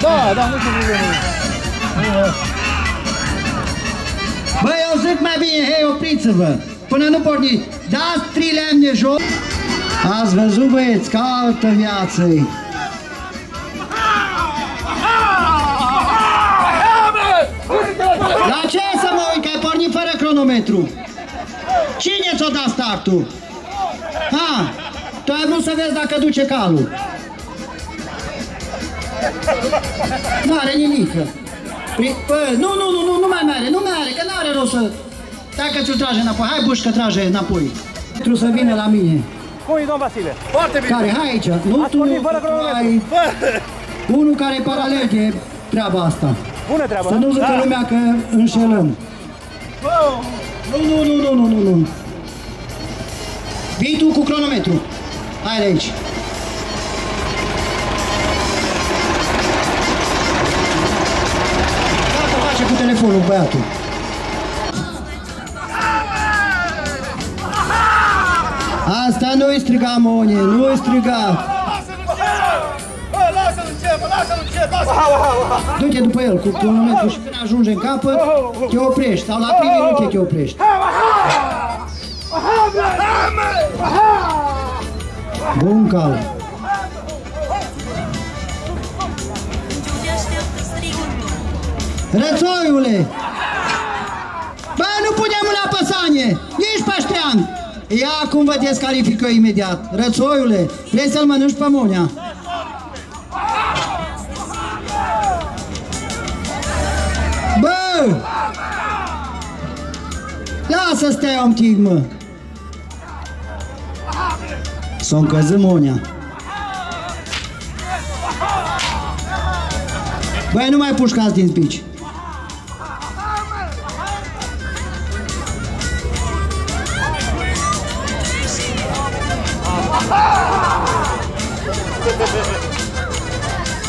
Da, da, nu știu problemă. Băi, eu zic mai bine, hei, opriți-vă! Până nu porniți, dați trei lemne jos! Ați văzut, băieți, ca altă viață -i. La ce să mă uit, că ai pornit fără cronometru? Cine ți-o dat startul? Ha, tu ai vrut să vezi dacă duce calul. Nu are nimică. Bă, nu, nu, nu, nu, nu mai mere, nu mai are, că n-are rost să... Dacă ți-o trage înapoi, hai bușcă, trage înapoi. Trebuie să vină la mine. Cum e, domn Vasile? Foarte bine. Care, hai aici, nu Ați tu, pornit fără tu cronometru. ai... Unul care e paralel de treaba asta. Bună treaba, Să nu zică lumea că înșelăm. Nu, nu, nu, nu, nu, nu, nu. Vii tu cu cronometru. Hai de aici. Face cu telefonul băiatul. Asta nu-i striga, Monie, nu-i striga. Bă, lasă-l încet, bă, lasă-l încet, lasă-l Du-te după el cu cronometru și când ajunge în capăt, te oprești. Sau la primul nu te, te oprești. Bun cal. Rățoiule! Bă, nu punem la păsanie! Nici paștrean! Ia cum vă descalifică imediat. Rățoiule, vrei să-l mănânci pe Monea? Bă! Lasă stea un pic, mă! S-a încăzut Monea. Băi, nu mai pușcați din spici.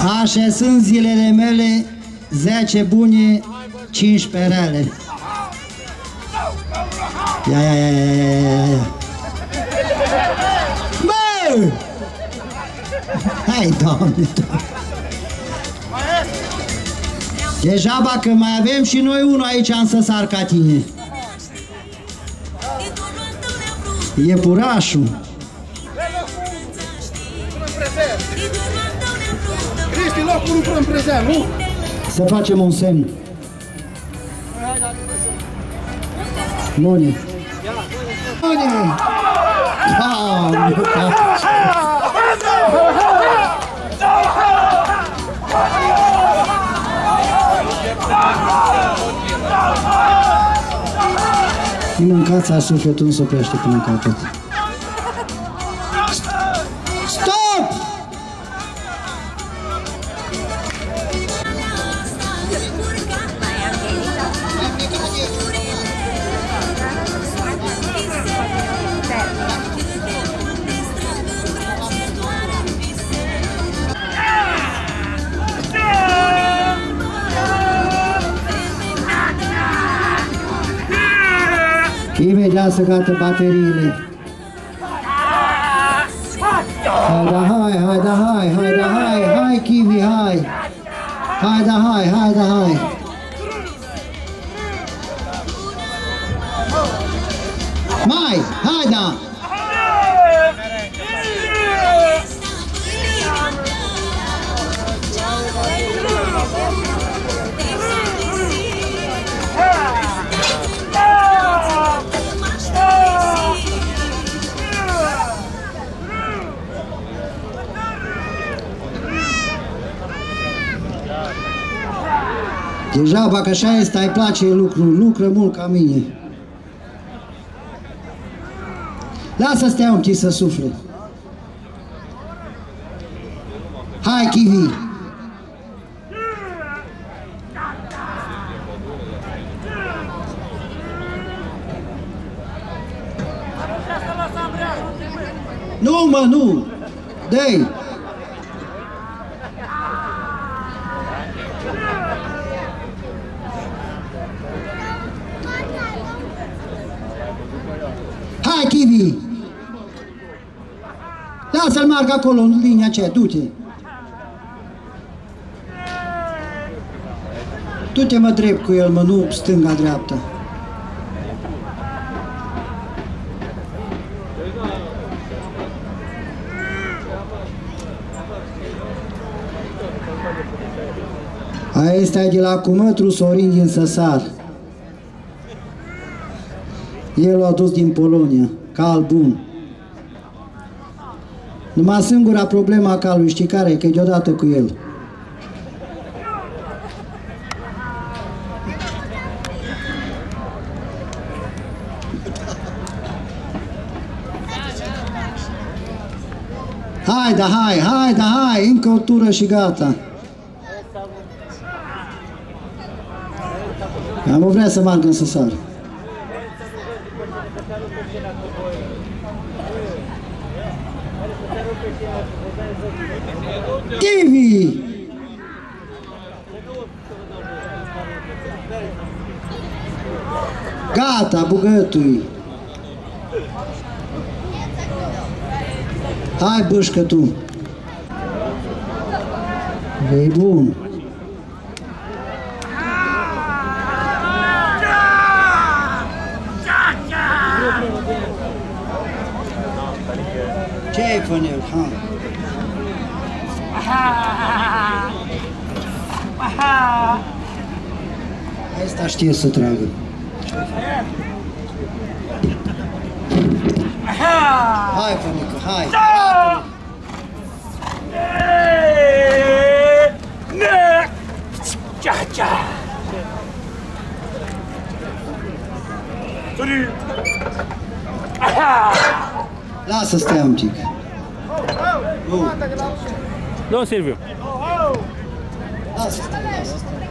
Așa sunt zilele mele, 10 bune, 15 rele. Ia, ia, ia, ia, ia, ia, ia. Bă! Hai, doamne, doamne. Degeaba că mai avem și noi unul aici în săsar ca tine. E purașul. Cristi, locul nu în prezent, nu? Să facem un semn. Mone. Mone! Doamne, tată. Din mâncața sufletul nu se oprește până în capăt. Imediat să gata bateriile. Hai da, hai, hai da, hai, hai da, hai, hai, Kiwi, hai. Hai da, hai, hai da, hai. Degeaba că așa este, ai place lucru, lucră mult ca mine. Lasă să stea un pic să sufle. Hai, Kiwi! Nu, mă, nu! Dei! Hai, Kiwi! Lasă-l marc acolo, în linia aceea, du-te! Tu te mă drept cu el, mă, nu stânga-dreapta. Aia este de la Cumătru Sorin din Săsar. El l-a dus din Polonia, cal bun. Numai singura problema calului, știi care? Că e deodată cu el. Hai, da, hai, hai, da, hai, încă o tură și gata. Am vrea să meargă în săsar. TV! Gata, bugătui. Hai, bâșcă tu. E bun. Ce ai? Asta știe să tragă. Hai, fănică, hai! Lasă stea un pic. Oh, Domnul Silviu. lasă stea, lasă stea.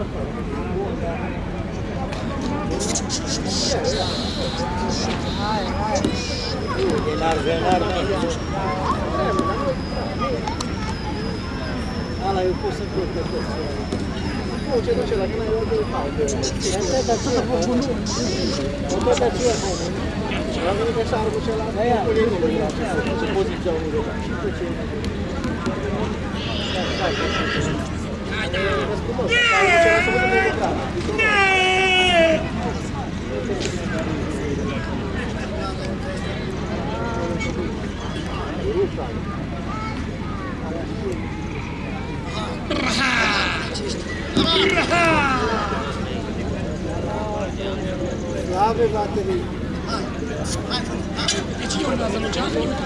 Nu te lăsa! Gata, limpă! Unde găleata că o văd înainte? Uite! Da, bator la Славы батареи. Ты чего у нас замечательно?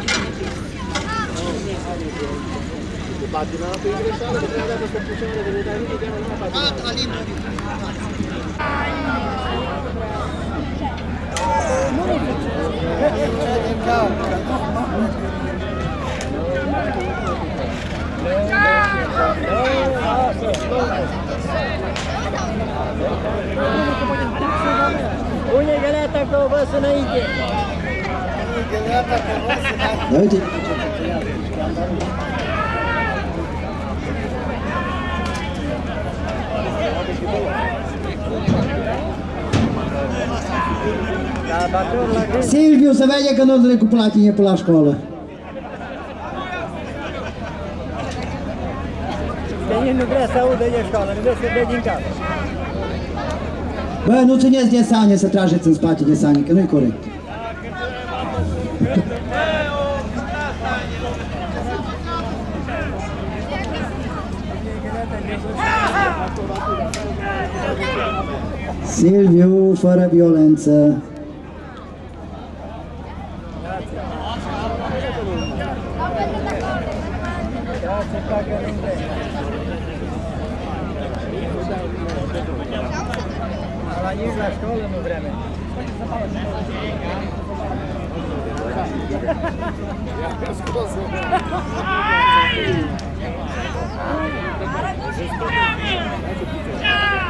Unha galata com você na Índia. Unha galata com você na Índia. Silviu, să vede că nu îți recup la tine pe la școală. Că el nu vrea să audă de școală, nu vrea să dea din casă. Bă, nu țineți de sane să trageți în spate de sane, că nu-i corect. Silviu, fără violență. La ești la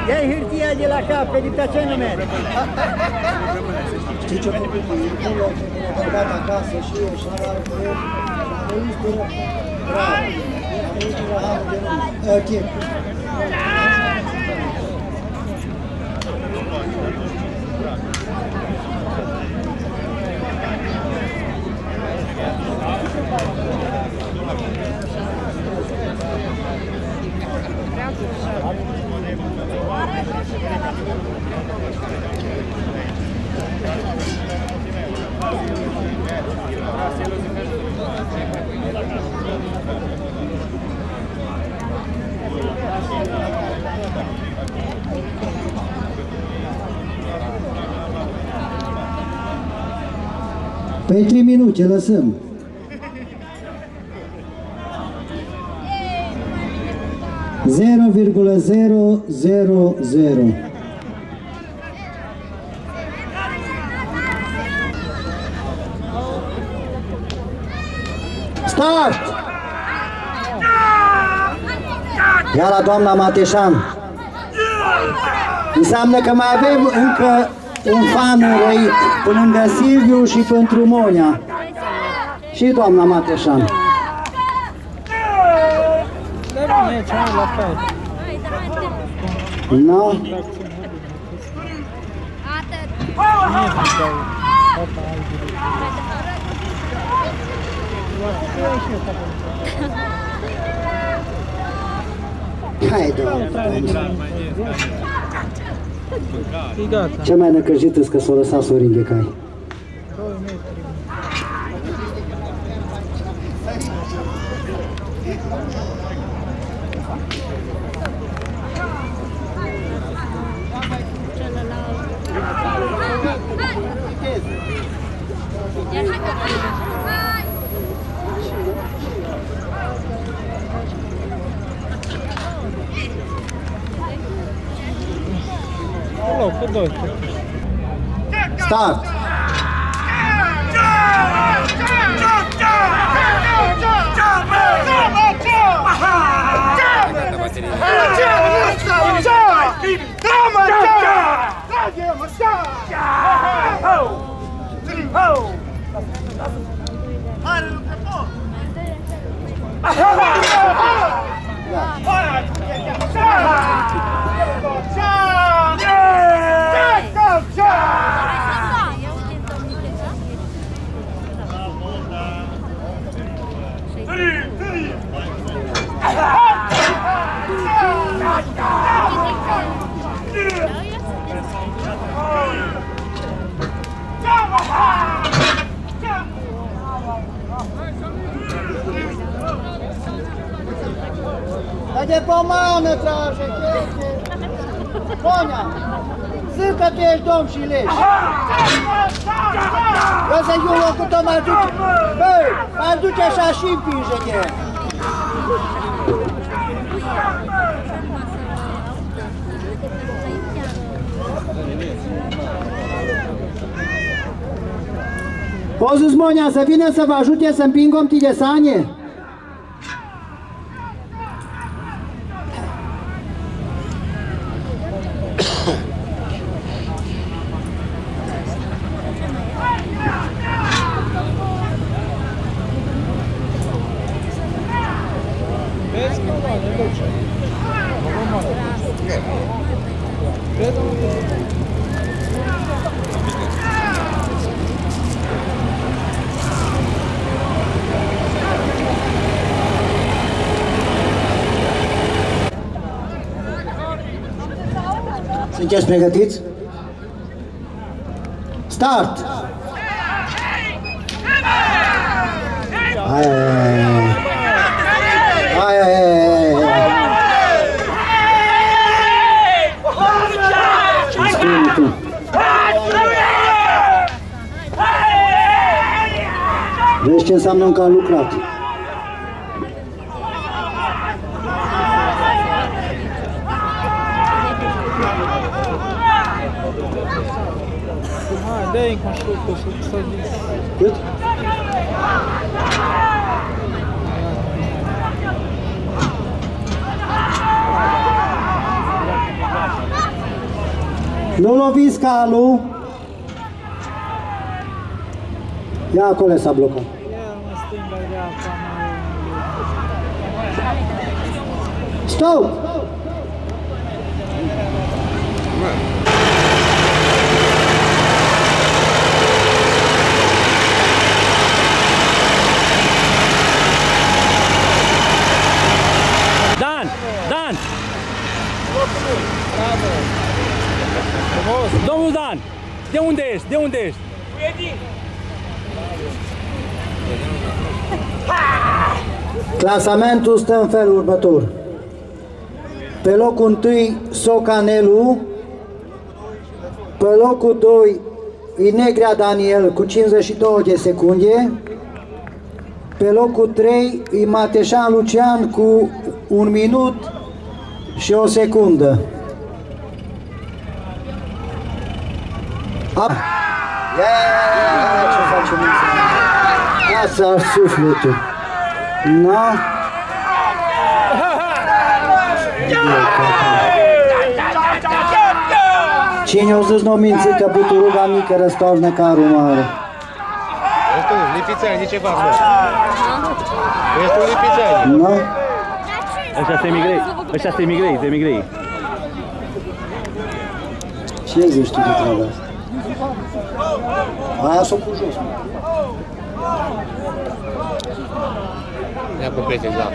școală nu vreme. Ia-i hârtia de la cap, pe dicta ce nume? Știi ce făcut? Acolo, bărbat acasă și eu și la cu el, și am venit pe Bravo! Am venit la hamul de nume. Ok. Pe 3 minute lăsăm. Zero virgulă zero zero zero. Start! Ia la doamna Mateșan. Înseamnă că mai avem încă un fan înrăit pe lângă Silviu și pentru Monia. Și doamna Mateșan. No? Hai, doamne. Cel mai năcăjit îți că s-o lăsat Sorin de cai. Start! Dar de pomană trage, chestie. Monia, zic că tu ești domn și leși. Eu să fiu locul tău, m-ar duce, băi, m-ar duce așa și împinge de el. Poți Monia să vină să vă ajute să împingă omtii de sanie? Sunteți pregătiți? Start! Hai, hai, hai, hai, hai, Vezi ce înseamnă încă a lucrat. Hai, dai încă un șut, că să să Cât? Nu loviți calul. Ia acolo s-a blocat. Ia în stânga, dreapta, mă. Stop! Dan! Dan! Domnul Dan! De unde ești? De unde ești? Clasamentul stă în felul următor. Pe locul 1 Socanelu, pe locul 2 Inegrea Daniel cu 52 de secunde, pe locul 3 e Mateșan Lucian cu 1 minut și o secundă. A- Ia, ce facem? Asta sufletul. No. Cine o zis nu minți că buturuga mică răstoarnă carul mare? Ești tu, lipițani, de ceva, mă. Ești tu lipițani. Nu? Ăștia sunt emigrei. Ăștia sunt emigrei, sunt emigrei. Ce zici tu de treaba asta? Aia s-o pus jos. mă. Ia cu prieten, da.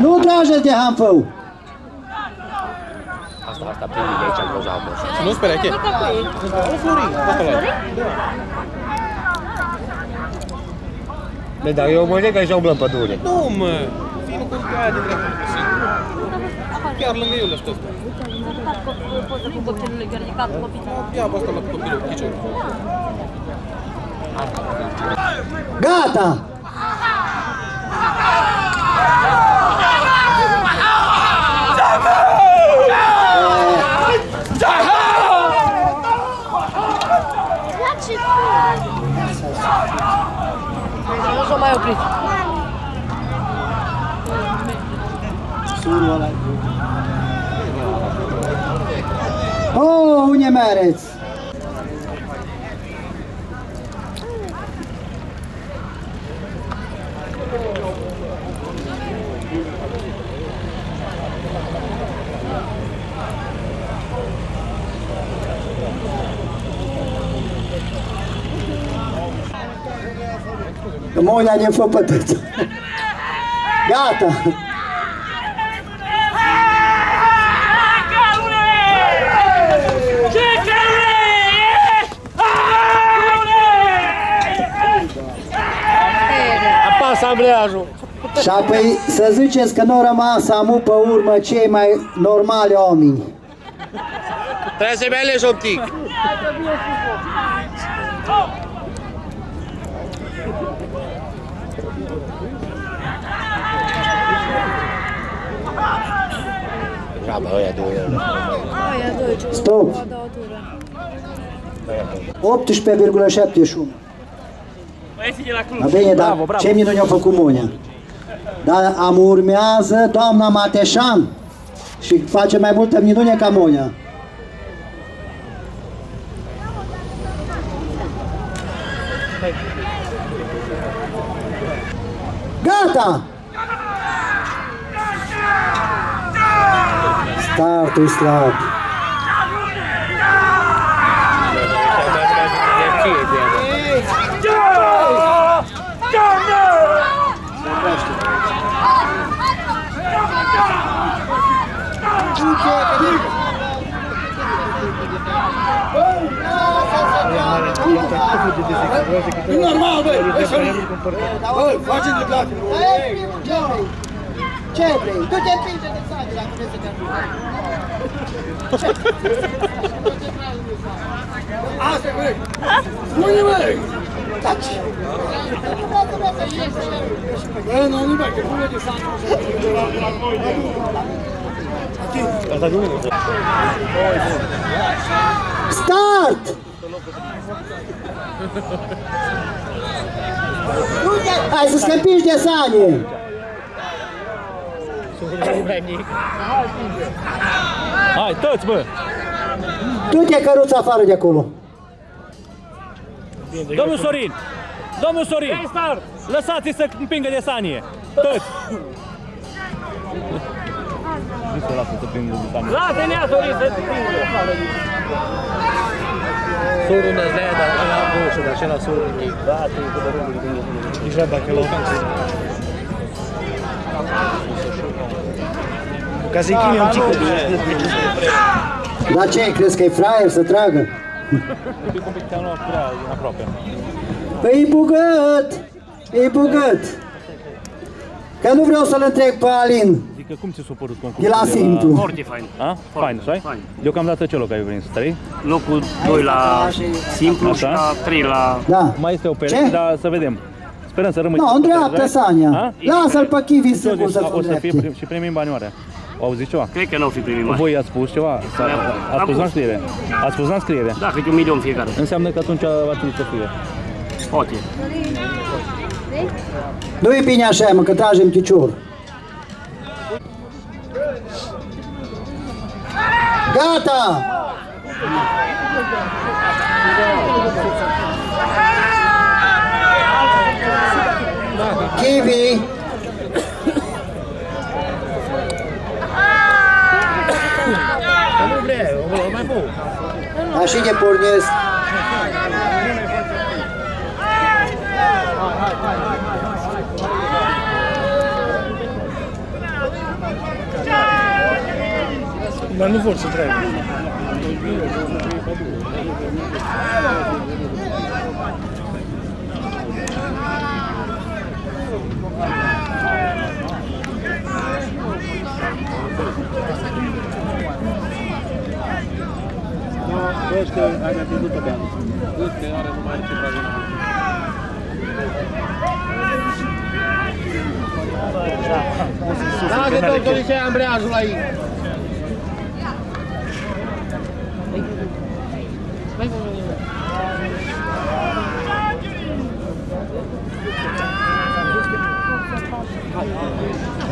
Nu trageți de hanfău! Asta, asta, prinde de aici, grozav, mă. Nu spera che? O Florin, acolo. Bă, dar eu mă leg aici umblăm pe pădure. Nu, mă! Vino cu aia de dreapta. Chiar lângă eu le aștept. Poză cu copilul ridicat copilul. Ia pe asta la copilul, chicior. Gata! Nu s-a mai oprit. Surul ăla. Oh, unde mereți? Că Moia ne fă pătăță. Gata! asambleajul. Și apoi să ziceți că nu au rămas amu pe urmă cei mai normali oameni. Trebuie să-i mai alegi un pic. Bravo, ăia doi. Stop. 18,71. Băieții de la Cluj. Da, bine, bravo, dar bravo. ce minuni au făcut Munea? Dar am urmează doamna Mateșan și face mai multă minune ca Munea. Gata! Startul slab. E normal, băi! Băi, faceți dreptate! Ce vrei? Du-te împinge de sade dacă vrei să te Asta e corect! Spune, băi! Taci. Start! Hai să-ți împingi de sanie! Hai, toți, bă! Du-te căruța afară de acolo! Domnul Sorin! Domnul Sorin! Lăsați-i să împingă de sanie! Toți! Nu se lasă să prindă de sanie. Lasă-ne Sorin să prindă. Sorul Năzdea, dar ăla roșu, dar acela sorul e. Da, te e cu dărâmul din Deja dacă l-au Ca să-i chine un cică Dar ce, crezi că e fraier să tragă? Un pic, un pic, te-am luat prea din aproape. Păi e bugăt! E bugăt! Că nu vreau să-l întreg pe Alin Adică cum ți s-a părut concursul? de la Simplu. Foarte fain. A? Fain, așa fain. Deocamdată ce loc ai prins? 3? Locul 2 la simplu și Așa. la 3 la... Da. Mai este o pereche, Ce? dar să vedem. Sperăm să rămâi. Nu, în dreapta Sania. A? Lasă-l pe Chivi Ce au sigur zis? să O să fie fie prim, și primim bani oare? Au zis ceva? Cred că nu au fi primit mai. Voi ați spus ceva? Sau, ați spus la înscriere? Ați spus la înscriere? Da, câte un milion fiecare. Înseamnă că atunci va trebui să fie. Poate. Nu e bine așa, mă, că tragem chicior. Gata! Kiwi! Nu vrea, o mai bun. Așa de pornesc. Dar nu vor să treacă. Văd că ai mai pierdut-o pe anul. Văd că are numai ce trage înapoi. Da, că tot licea ambreajul aici.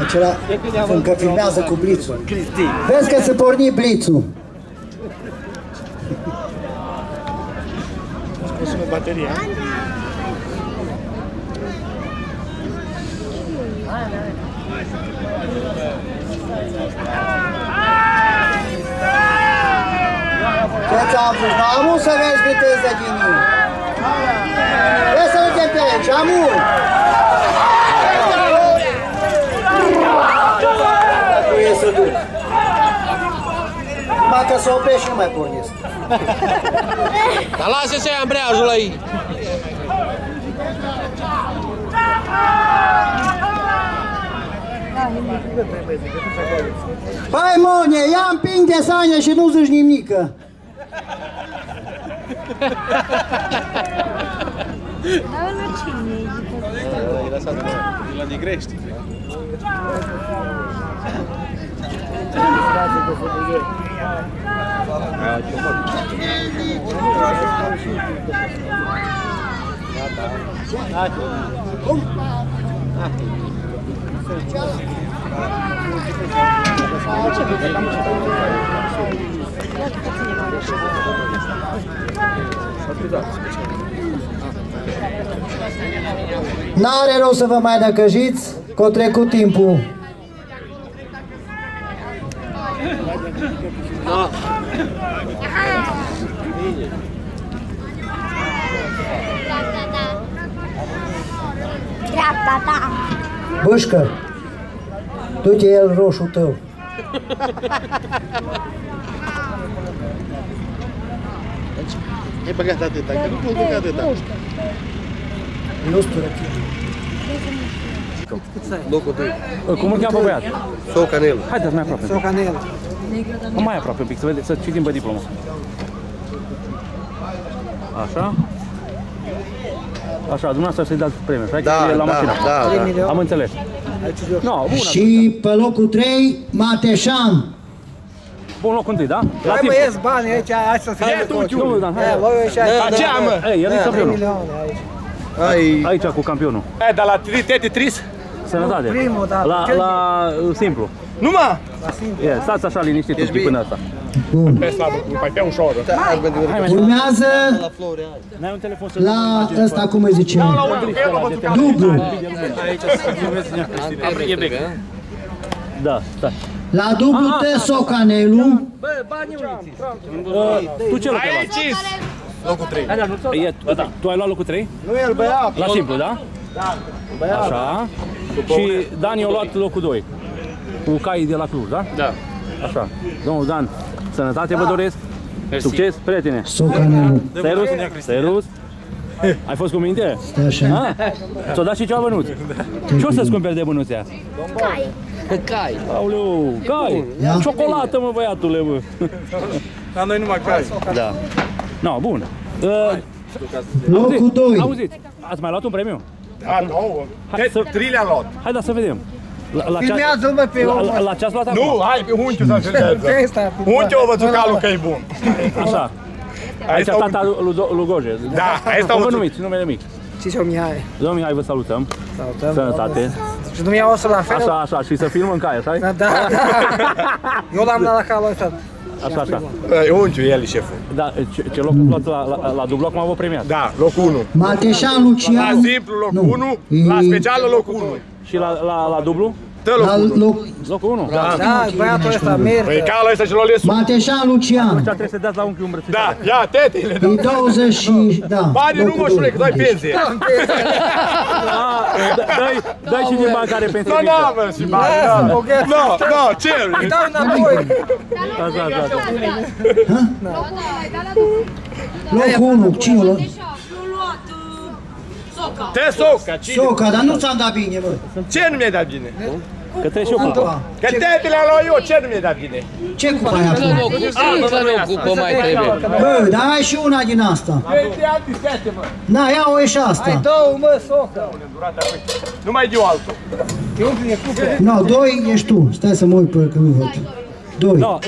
Acela încă filmează cu blițul. Vezi că se porni blițul. Consumă bateria. Ce ți-am spus? Nu am să vezi viteza din el. Vrei să vedem pe aici, amur! Nu e să duc. Numai că se oprește și nu mai pornesc. Dar lasă să ia ambreajul aici. Păi, Monie, ia împing de sania și nu zici nimică. E la Negrești. N-are rost să vă mai năcăjiți, că a trecut timpul. Dreapta ta. Bâșcă, du-te el roșu tău. E băgat atâta, că nu poți băga atâta. Nu spune Locul 2. Cum îl cheamă băiat? Sau canelă. Haideți mai aproape. Sau canel. Mai aproape un pic, să, vede, să citim pe diplomă. Așa. Așa, dumneavoastră să-i dați premiul, așa? Da, că e la da, mașină. da, da. Am înțeles. No, bun. Și pe locul 3, Mateșan. Bun loc întâi, da? La Hai timp. mă, ies bani aici, hai să fie coach. Domnul Dan, hai. Hai, voi și aici. Da, ce amă? Ei, el e 3 campionul. milioane aici. Ai, Aici cu campionul. E, dar la tri, tete tris? Sănătate. Primul, da. La, la uh, simplu. Numai! E, stați așa liniștit un pic bine. până asta. Bun. Pe slabă, mai pe ușor. Urmează N-ai un telefon să la ăsta, cum îi zice, dublu. E bec. Da, stai. La dublu te Socanelu. Uh, tu ce loc ai luat? Aici! Locul 3. E, da, tu ai luat locul 3? Nu el băiat. La simplu, da? Da. Așa. Și Dani a luat locul 2. Cu caii de la Cluj, da? Da. Așa. Domnul Dan, sănătate vă doresc. Mersi. Succes, prietene. Socanelu. Stai rus? Stai rus? Ai fost cu minte? Stai așa. Ha? Ți-o dat și ceva bănuți? Ce o să-ți cumperi de bănuți aia? Cai. Aoleu, cai! Ciocolată, mă, băiatule, mă! La noi numai cai. Da. No, bun. Uh, Locul 2. auziți, ați mai luat un premiu? A, două. Hai să- Trei le-am luat. Haideți să vedem. La, la, ce, Filmează-mă pe la, om. la, la ce ați luat acum? Nu, hai pe Hunciu să filmează. Ce este? Hunciu a văzut calul că e bun. Așa. Aici stau- tata lui, lui Goje. Da, aici stau Cum vă văzut. numiți? Numele mic. Cicio Mihai. Domnul Mihai, vă salutăm. Salutăm. Sănătate. Și dumneavoastră la fel? Așa, așa. Și să filmăm ca așa Da, da. Eu l-am dat la calul ăsta. Așa, așa. E Hunciu, el e șeful. Da, ce, ce loc luați la, la, la dublu, acum vă premiat. Da, locul 1. Mateșan La Lucian. simplu locul Nu. 1, E- la specială locul 1. Și la, la, la dublu? Dă La locul 1. loc, Locul 1? Da, băiatul ăsta Păi merge. calul ăsta și l-a ales. Mateșan Lucian. trebuie să dați la unchiul îmbrățișare. Da, ia, tetele. E 20 și... Da. Bani nu mă locul șule, că doi. dai pensie. Ah, dai, dai și din bani care pensie Nu, mică. nu, mă, și bani. Lasă, Nu, boghet. nu, nu, ce? Dau înapoi. Da, da, da. Locul 1. Cine l-a? Te soca, cine? Soca, dar nu ți-am dat bine, bă. Ce nu mi-ai dat bine? Că trebuie și eu cu Că tetele am luat eu, ce nu mi-ai dat bine? Ce cupa ai acum? Încă nu ocupă mai trebuie. Bă, dar ai și una din asta. Na, ia o e și Hai, asta. două, mă, socă. Nu mai diu altul. Eu împline cupe. No, doi ești tu. Stai să mă uit pe că nu văd. Doi. No, uh,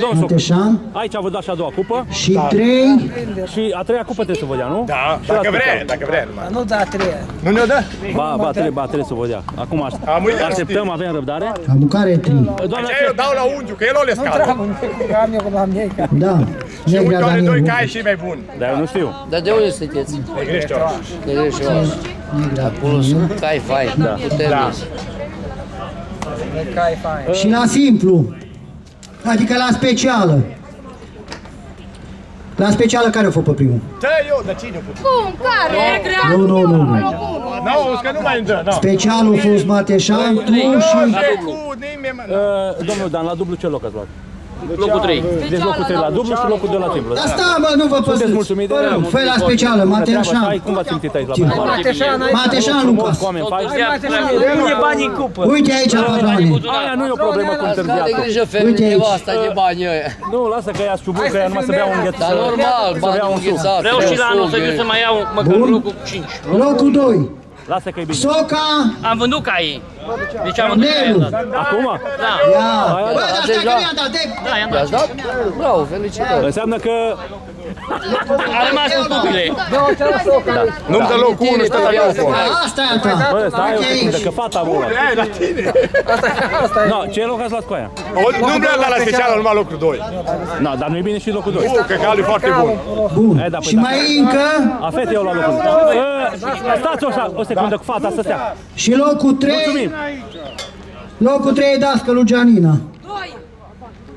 domnul Soc, Mateșan. aici vă dați și a doua cupă Și trei. și a treia cupă trebuie să vă dea, nu? Da, Și la dacă special. vrea, dacă vrea numai. Nu da trei. Nu ne-o dă? Ba, ba, trebuie, ba, trebuie să vă dea. Acum aș- Am uitat. așteptăm, avem răbdare. Am care trei. Doamna, Aceea eu dau la ungiu, că el o les Nu calul. treabă, că am eu cum am ei. ca- Da. Și Negrea uite, are doi Daniel. cai și mai bun. dar eu nu știu. Dar de unde sunteți? E grește ora. De Reșoara. Acolo sunt cai faini, puternici. Cai fain. Și la simplu. Adică la specială. La specială care o fă pe primul? Dă eu, dar cine pu? Cum? Care? Nu, nu, nu. nu. Nu, auzi că nu mai îmi dă, nu. Specialul a fost Mateșan, tu și... Nu, ce cu nimeni, mă. Uh, domnul Dan, la dublu ce loc ați luat? Locul 3. Deci locul 3 la dublu și locul 2 la simplu. Dar stai, mă, nu vă Sunteți păsăți. mulțumit de Fă, el? Fă la specială, Treaba Mateșan. așa, cum v-ați simțit aici la primăvară? Mateșan, ai Mateșan, Frumos, Lucas. cu oameni faini. Pune bani în cupă. Uite aici, patrone. Aia nu e o problemă cu Are întârziatul. grijă Uite femeie aici. nevasta de bani ăia. Nu, lasă că ea șubur, că ea numai să bea un gheț. Dar normal, să bani bea un suc. înghețați. Vreau și la anul să viu să mai iau măcar Bun. locul 5. Locul 2. Lasă că e bine. Soca, Am vândut caii. Deci am vândut Nelu. Acum? Da, Ia. Aia Bă, da. dar stai că nu i-am dat. de- da, i-am I-ați dat. dat? Bravo, felicitări. Înseamnă că A rămas cu cupile. Nu-mi dă locul 1, stă la locul. Asta e a ta. Bă, stai o Uite secundă, aici. că fata bună. Hai la tine. No, ce loc ați luat cu aia? O- Nu vreau la la specială, numai locul 2. No, dar nu-i bine și locul 2. Că calul e foarte bun. Bun. E, da, păi Și da. mai încă. A fete eu la locul 2. Stați așa, o secundă cu fata să stea. Și locul 3. Mulțumim. Locul 3 e dascălul Gianina. Doi.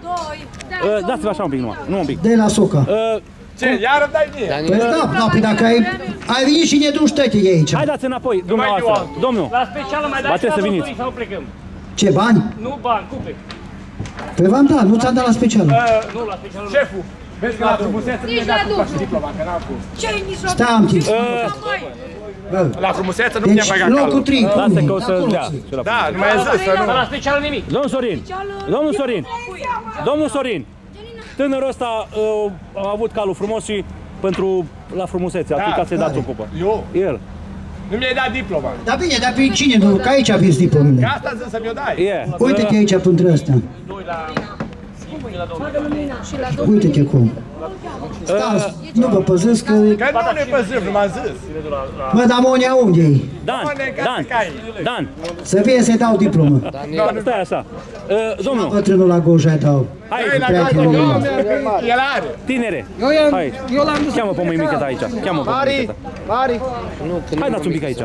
Doi. Uh, Dați-vă așa un pic numai, nu un pic. De la Soca. Uh, Ce, iară dai mie? Dar Păi da, da, păi dacă ai, ai venit și ne duci tăte de aici. Haideți înapoi, dumneavoastră. Domnul, La specială mai Ba, dați trebuie la să veniți. locului sau plecăm? Ce bani? Nu bani, cupe. Păi v-am dat, nu ți-am dat la specială. Nu, la specială nu. Șeful, vezi că la frumusețe nu Nici mi-a dat la cu dublu. diploma, că n-am cum. Ce nici la Stai, am timp. Măi, Bă. La frumusețe nu mi-a Deci băgat locul calul. 3. lasă că o să dea. Da, nu mai ai zis să nu. Dar la specială nimic. Domnul Sorin, domnul Sorin, domnul Sorin, tânărul ăsta uh, a avut calul frumos și pentru la frumusețe, a da, ca să-i dați o cupă. Eu? El. Nu mi-ai dat diploma. Dar bine, dar pe cine nu? Că aici aveți diplomele. Asta zic să mi-o dai. E. Uite-te aici pentru ăsta. Uite-te cum. Stați, nu vă păzesc că... Că nu ne păzim, nu m-am zis. Mă, dar Monia unde e? Dan, Dan, Dan, Să fie să-i dau diplomă. stai așa. Uh, domnul, Bătrânul la Goja dau. hai, Prietenul meu. El are. tinere, hai, cheamă pe măimică ta aici, cheamă pe măimică ta. Hai dați un pic aici.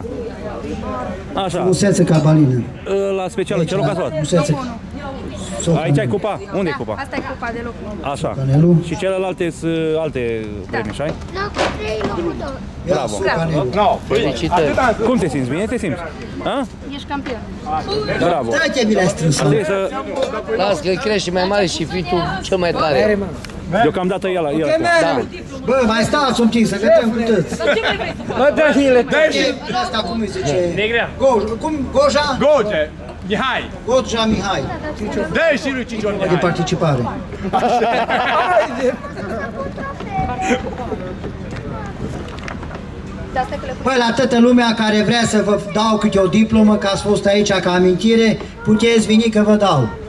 Așa, Museță ca balină. uh, la specială, ce loc ați luat? Museță. Aici ai cupa? Unde e cupa? Asta e cupa de locul. Așa. Canelu. Și celelalte sunt alte premii, așa Bravo. Canelu. No, Felicitări. atât am zis. Cum te simți? Bine te simți? A? Ești campion. Bravo. Dă-te bine strâns. Trebuie să... Las că crești mai mare și fii tu cel mai tare. Deocamdată el, el. Da. Bă, mai stați un pic să vedem cu tăți. Bă, Danile, Dă-i și Asta cum îi zice? Negrea. Go- cum? Goja? Goge. Mihai. Goja Mihai. Dă-i și lui Cicior De Mihai. participare. De asta că le Păi la toată lumea care vrea să vă dau câte o diplomă, că ați fost aici ca amintire, puteți veni că vă dau.